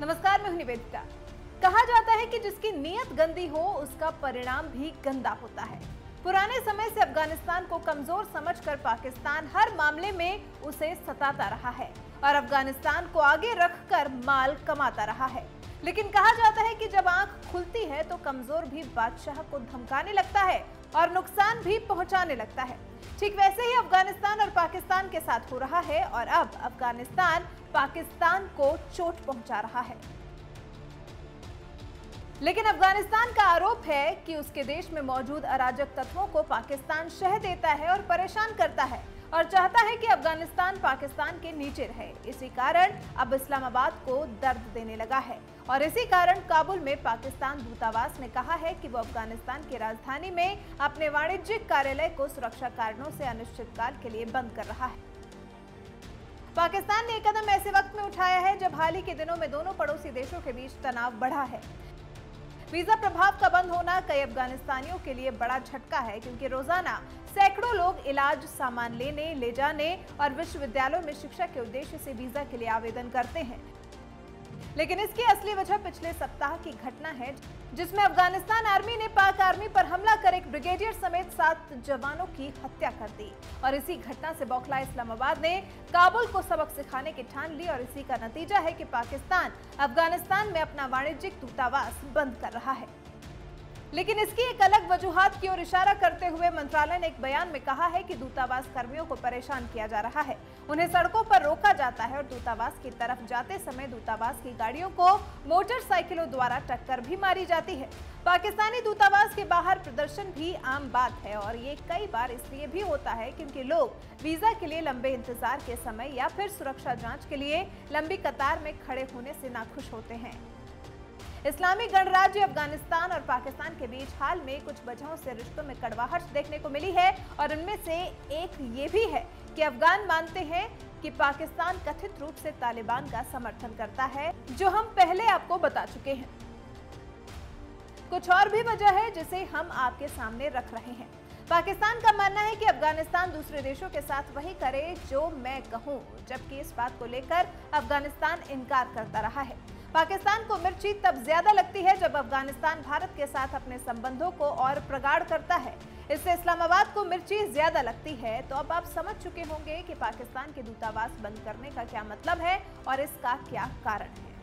नमस्कार, मैं निवेदिता। कहा जाता है कि जिसकी नीयत गंदी हो, उसका परिणाम भी गंदा होता है। पुराने समय से अफ़गानिस्तान को कमज़ोर समझकर पाकिस्तान हर मामले में उसे सताता रहा है और अफ़गानिस्तान को आगे रखकर माल कमाता रहा है। लेकिन कहा जाता है कि जब आँख खुलती है तो कमज़ोर भी बादशाह को धमकाने लगता है और नुकसान भी पहुँचाने लगता है। ठीक वैसे ही अफ़गानिस्तान और पाकिस्तान के साथ हो रहा है और अब अफ़गानिस्तान पाकिस्तान को चोट पहुँचा रहा है। लेकिन अफ़गानिस्तान का आरोप है कि उसके देश में मौजूद अराजक तत्वों को पाकिस्तान शह देता है और परेशान करता है। और चाहता है कि अफ़गानिस्तान पाकिस्तान के नीचे रहे। इसी कारण अब इस्लामाबाद को दर्द देने लगा है। और इसी कारण काबुल में पाकिस्तान दूतावास ने कहा है कि वो अफ़गानिस्तान की राजधानी में अपने वाणिज्यिक कार्यालय को सुरक्षा कारणों से अनिश्चितकाल के लिए बंद कर रहा है। पाकिस्तान ने एक कदम ऐसे वक्त में उठाया है जब हाल ही के दिनों में दोनों पड़ोसी देशों के बीच तनाव बढ़ा है। वीज़ा प्रभाव का बंद होना कई अफगानिस्तानियों के लिए बड़ा झटका है, क्योंकि रोज़ाना सैकड़ों लोग इलाज सामान लेने, ले जाने और विश्वविद्यालयों में शिक्षा के उद्देश्य से वीज़ा के लिए आवेदन करते हैं। लेकिन इसकी असली वजह पिछले सप्ताह की घटना है, जिसमें अफ़गानिस्तान आर्मी ने पाक आर्मी पर हमला कर एक ब्रिगेडियर समेत सात जवानों की हत्या कर दी। और इसी घटना से बौखला इस्लामाबाद ने काबुल को सबक सिखाने की ठान ली और इसी का नतीजा है कि पाकिस्तान अफ़गानिस्तान में अपना वाणिज्यिक दूतावास बंद कर रहा है। लेकिन इसकी एक अलग वजूहत की ओर इशारा करते हुए मंत्रालय ने एक बयान में कहा है कि दूतावास कर्मियों को परेशान किया जा रहा है। उन्हें सड़कों पर रोका जाता है और दूतावास की तरफ़ जाते समय दूतावास की गाड़ियों को मोटरसाइकिलों द्वारा टक्कर भी मारी जाती है। पाकिस्तानी दूतावास के बाहर प्रदर्शन भी आम बात है और ये कई बार इसलिए भी होता है क्योंकि लोग वीज़ा के लिए लंबे इंतज़ार के समय या फिर सुरक्षा जाँच के लिए लंबी कतार में खड़े होने से नाखुश होते हैं। इस्लामी गणराज्य अफ़गानिस्तान और पाकिस्तान के बीच हाल में कुछ वजहों से रिश्तों में कड़वाहट देखने को मिली है और इनमें से एक ये भी है कि अफगान मानते हैं कि पाकिस्तान कथित रूप से तालिबान का समर्थन करता है, जो हम पहले आपको बता चुके हैं। कुछ और भी वजह है जिसे हम आपके सामने रख रहे हैं। पाकिस्तान का मानना है कि अफ़गानिस्तान दूसरे देशों के साथ वही करे जो मैं कहूँ, जबकि इस बात को लेकर अफ़गानिस्तान इनकार करता रहा है। पाकिस्तान को मिर्ची तब ज़्यादा लगती है जब अफ़गानिस्तान भारत के साथ अपने संबंधों को और प्रगाढ़ करता है। इससे इस्लामाबाद को मिर्ची ज़्यादा लगती है। तो अब आप समझ चुके होंगे कि पाकिस्तान के दूतावास बंद करने का क्या मतलब है और इसका क्या कारण है।